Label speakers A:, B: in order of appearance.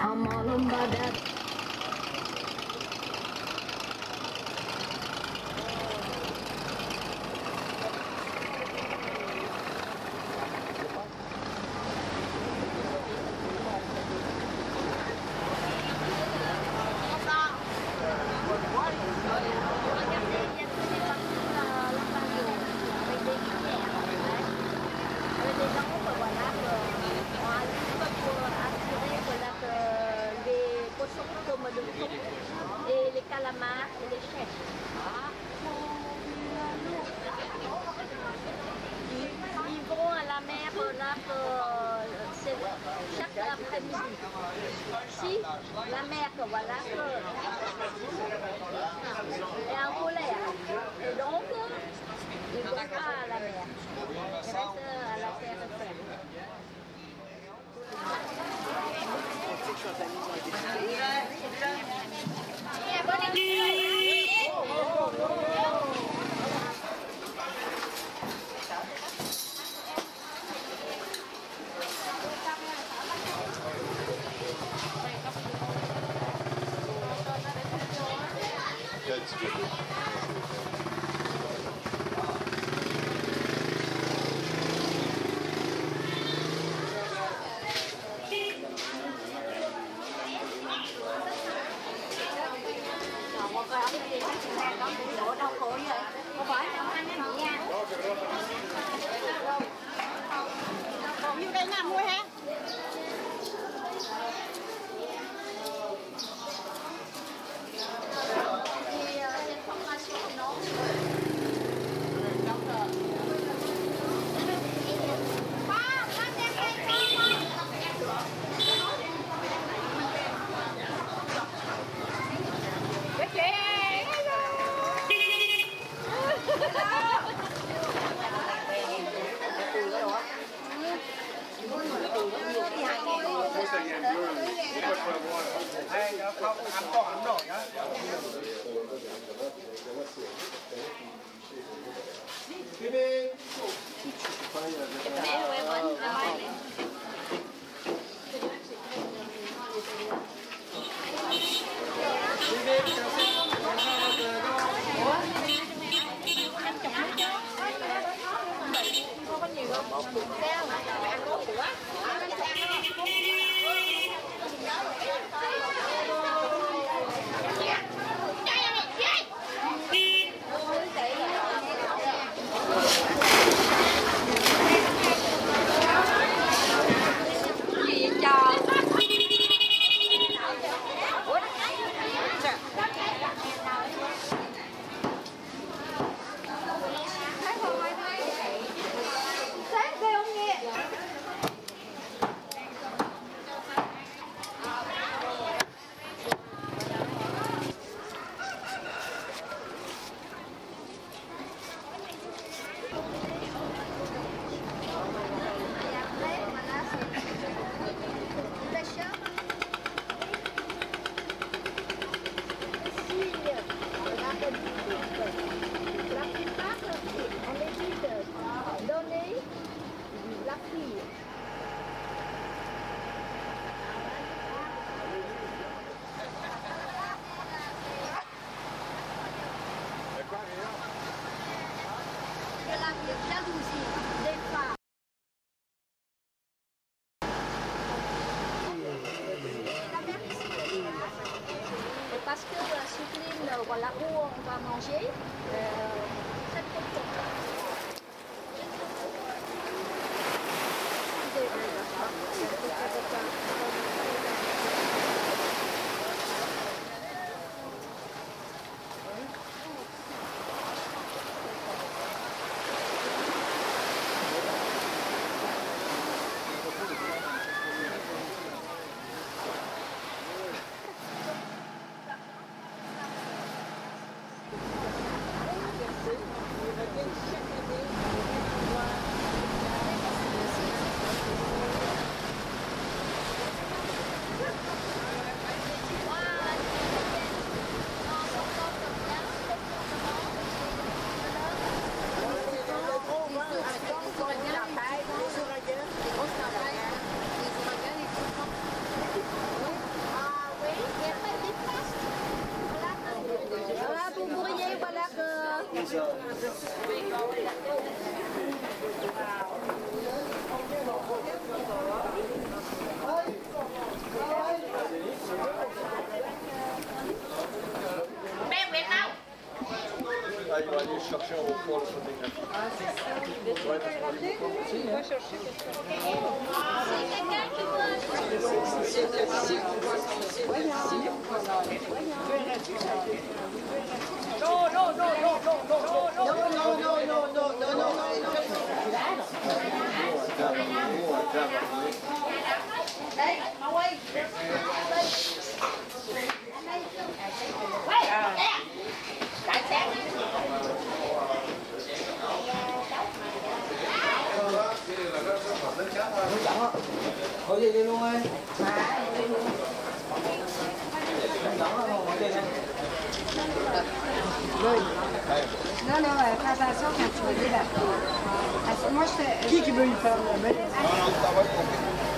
A: I'm all
B: about. chaque, chaque après-midi. Si la mère, voilà, est en colère, et donc, il ne pas la mère. Let's get this.
C: Amen. Il va aller chercher un report de photographie.
D: Thôi đi đi luôn ơi.
E: Non, non, euh, fais attention quand tu vas dire la Moi, je fais.
F: Qui qui veut lui faire le mettre
C: Non, non, ça va être compliqué.